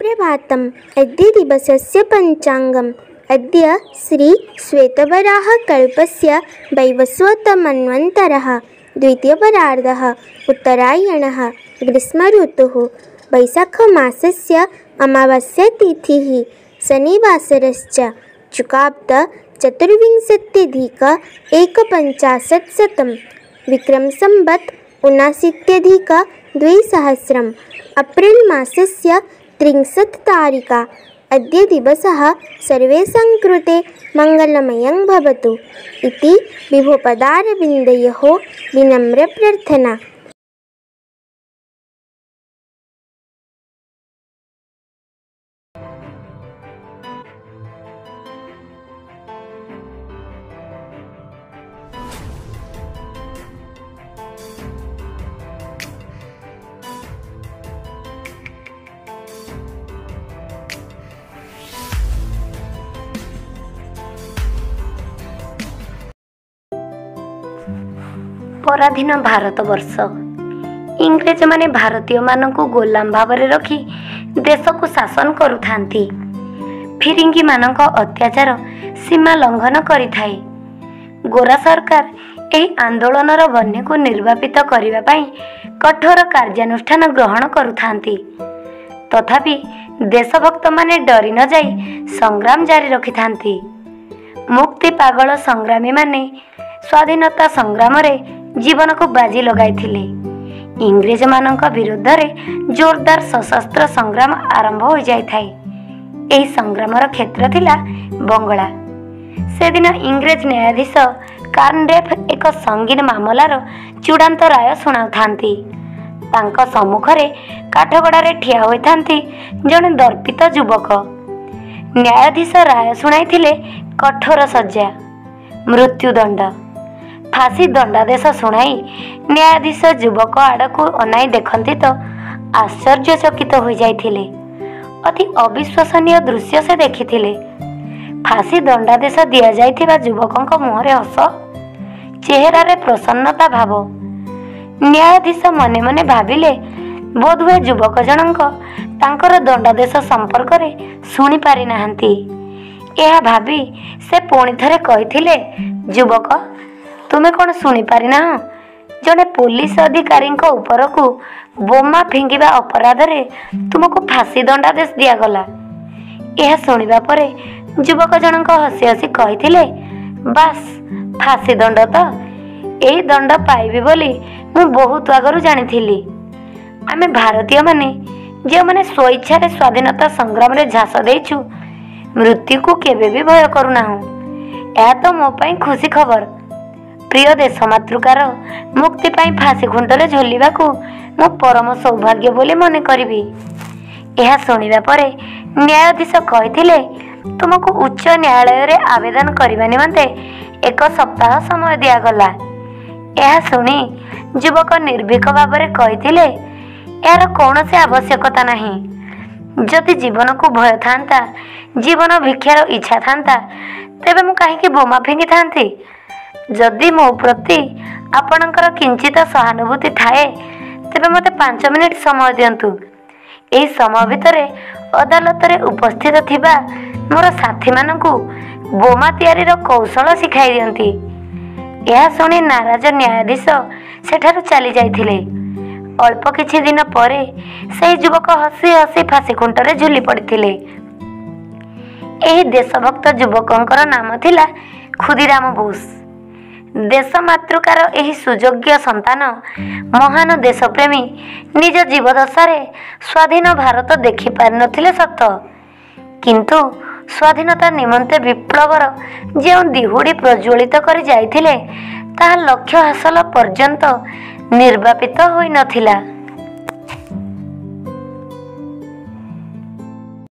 सुप्रभातम्। अद्य दिवसस्य पञ्चाङ्गम्। अद्य श्रीश्वेतवराहकल्पस्य वैवस्वतमन्वन्तरः, द्वितीयपरार्धः, उत्तरायणः, ग्रीष्मऋतुः, वैशाखमासस्य अमावास्यातिथिः, शनिवासरश्च चतुर्विंशत्यधिक एकपञ्चाशत्शतं विक्रमसम्वत् ऊनाशीत्यधिकद्विसहस्रम् अप्रिल् मासस्य त्रिंशत् तारिका। अद्य दिवसः सर्वेषां कृते मङ्गलमयं भवतु। इति विभोपदारविन्दयोः विनम्रप्रार्थना ପରାଧୀନ ଭାରତବର୍ଷ ଇଂରେଜମାନେ ଭାରତୀୟମାନଙ୍କୁ ଗୋଲାମ ଭାବରେ ରଖି ଦେଶକୁ ଶାସନ କରୁଥାନ୍ତି। ଫିରିଙ୍ଗିମାନଙ୍କ ଅତ୍ୟାଚାର ସୀମା ଲଙ୍ଘନ କରିଥାଏ। ଗୋରା ସରକାର ଏହି ଆନ୍ଦୋଳନର ବନ୍ୟକୁ ନିର୍ବାପିତ କରିବା ପାଇଁ କଠୋର କାର୍ଯ୍ୟାନୁଷ୍ଠାନ ଗ୍ରହଣ କରୁଥାନ୍ତି। ତଥାପି ଦେଶଭକ୍ତମାନେ ଡରି ନ ଯାଇ ସଂଗ୍ରାମ ଜାରି ରଖିଥାନ୍ତି। ମୁକ୍ତି ପାଗଳ ସଂଗ୍ରାମୀମାନେ ସ୍ୱାଧୀନତା ସଂଗ୍ରାମରେ ଜୀବନକୁ ବାଜି ଲଗାଇଥିଲେ। ଇଂରେଜମାନଙ୍କ ବିରୁଦ୍ଧରେ ଜୋରଦାର ସଶସ୍ତ୍ର ସଂଗ୍ରାମ ଆରମ୍ଭ ହୋଇଯାଇଥାଏ। ଏହି ସଂଗ୍ରାମର କ୍ଷେତ୍ର ଥିଲା ବଙ୍ଗଳା। ସେଦିନ ଇଂରେଜ ନ୍ୟାୟାଧୀଶ କାର୍ନଡେଫ୍ ଏକ ସଙ୍ଗୀନ ମାମଲାର ଚୂଡ଼ାନ୍ତ ରାୟ ଶୁଣାଉଥାନ୍ତି। ତାଙ୍କ ସମ୍ମୁଖରେ କାଠଗଡ଼ାରେ ଠିଆ ହୋଇଥାନ୍ତି ଜଣେ ଦର୍ପିତ ଯୁବକ। ନ୍ୟାୟାଧୀଶ ରାୟ ଶୁଣାଇଥିଲେ କଠୋର ସଜ୍ଜା ମୃତ୍ୟୁଦଣ୍ଡ। ଫାଶୀ ଦଣ୍ଡାଦେଶ ଶୁଣାଇ ନ୍ୟାୟାଧୀଶ ଯୁବକ ଆଡ଼କୁ ଅନାଇ ଦେଖନ୍ତି ତ ଆଶ୍ଚର୍ଯ୍ୟଚକିତ ହୋଇଯାଇଥିଲେ। ଅତି ଅବିଶ୍ୱସନୀୟ ଦୃଶ୍ୟ ସେ ଦେଖିଥିଲେ। ଫାଶୀ ଦଣ୍ଡାଦେଶ ଦିଆଯାଇଥିବା ଯୁବକଙ୍କ ମୁହଁରେ ହସ ଚେହେରାରେ ପ୍ରସନ୍ନତା ଭାବ। ନ୍ୟାୟାଧୀଶ ମନେ ମନେ ଭାବିଲେ ବୋଧହୁଏ ଯୁବକ ଜଣଙ୍କ ତାଙ୍କର ଦଣ୍ଡାଦେଶ ସମ୍ପର୍କରେ ଶୁଣି ପାରିନାହାନ୍ତି ଏହା ଭାବି ସେ ପୁଣି ଥରେ କହିଥିଲେ ଯୁବକ ତୁମେ କ'ଣ ଶୁଣିପାରିନାହଁ ଜଣେ ପୋଲିସ ଅଧିକାରୀଙ୍କ ଉପରକୁ ବୋମା ଫିଙ୍ଗିବା ଅପରାଧରେ ତୁମକୁ ଫାଶୀ ଦଣ୍ଡାଦେଶ ଦିଆଗଲା। ଏହା ଶୁଣିବା ପରେ ଯୁବକ ଜଣଙ୍କ ହସି ହସି କହିଥିଲେ ବାସ୍ ଫାଶୀ ଦଣ୍ଡ ତ। ଏହି ଦଣ୍ଡ ପାଇବି ବୋଲି ମୁଁ ବହୁତ ଆଗରୁ ଜାଣିଥିଲି। ଆମେ ଭାରତୀୟମାନେ ଯେଉଁମାନେ ସ୍ୱଇଚ୍ଛାରେ ସ୍ୱାଧୀନତା ସଂଗ୍ରାମରେ ଝାସ ଦେଇଛୁ ମୃତ୍ୟୁକୁ କେବେ ବି ଭୟ କରୁନାହୁଁ। ଏହା ତ ମୋ ପାଇଁ ଖୁସି ଖବର। ପ୍ରିୟ ଦେଶ ମାତୃକାର ମୁକ୍ତି ପାଇଁ ଫାଶୀ ଖୁଣ୍ଟରେ ଝୁଲିବାକୁ ମୁଁ ପରମ ସୌଭାଗ୍ୟ ବୋଲି ମନେ କରିବି। ଏହା ଶୁଣିବା ପରେ ନ୍ୟାୟାଧୀଶ କହିଥିଲେ ତୁମକୁ ଉଚ୍ଚ ନ୍ୟାୟାଳୟରେ ଆବେଦନ କରିବା ନିମନ୍ତେ ଏକ ସପ୍ତାହ ସମୟ ଦିଆଗଲା ଏହା ଶୁଣି ଯୁବକ ନିର୍ଭୀକ ଭାବରେ କହିଥିଲେ ଏହାର କୌଣସି ଆବଶ୍ୟକତା ନାହିଁ। ଯଦି ଜୀବନକୁ ଭୟ ଥାନ୍ତା ଜୀବନ ଭିକ୍ଷାର ଇଚ୍ଛା ଥାନ୍ତା ତେବେ ମୁଁ କାହିଁକି ବୋମା ଫିଙ୍ଗିଥାନ୍ତି? ଯଦି ମୋ ପ୍ରତି ଆପଣଙ୍କର କିଞ୍ଚିତ ସହାନୁଭୂତି ଥାଏ ତେବେ ମୋତେ ପାଞ୍ଚ ମିନିଟ୍ ସମୟ ଦିଅନ୍ତୁ। ଏହି ସମୟ ଭିତରେ ଅଦାଲତରେ ଉପସ୍ଥିତ ଥିବା ମୋର ସାଥୀମାନଙ୍କୁ ବୋମା ତିଆରିର କୌଶଳ ଶିଖାଇ ଦିଅନ୍ତି। ଏହା ଶୁଣି ନାରାଜ ନ୍ୟାୟାଧୀଶ ସେଠାରୁ ଚାଲି ଯାଇଥିଲେ। ଅଳ୍ପ କିଛି ଦିନ ପରେ ସେହି ଯୁବକ ହସି ହସି ଫାଶୀ ଖୁଣ୍ଟରେ ଝୁଲି ପଡ଼ିଥିଲେ। ଏହି ଦେଶଭକ୍ତ ଯୁବକଙ୍କର ନାମ ଥିଲା ଖୁଦିରାମ ବୋଷ। ଦେଶ ମାତୃକାର ଏହି ସୁଯୋଗ୍ୟ ସନ୍ତାନ ମହାନ ଦେଶପ୍ରେମୀ ନିଜ ଜୀବଦଶାରେ ସ୍ୱାଧୀନ ଭାରତ ଦେଖିପାରିନଥିଲେ ସତ କିନ୍ତୁ ସ୍ୱାଧୀନତା ନିମନ୍ତେ ବିପ୍ଳବର ଯେଉଁ ଦିହୁଡ଼ି ପ୍ରଜ୍ୱଳିତ କରି ଯାଇଥିଲେ ତାହା ଲକ୍ଷ୍ୟ ହାସଲ ପର୍ଯ୍ୟନ୍ତ ନିର୍ବାପିତ ହୋଇନଥିଲା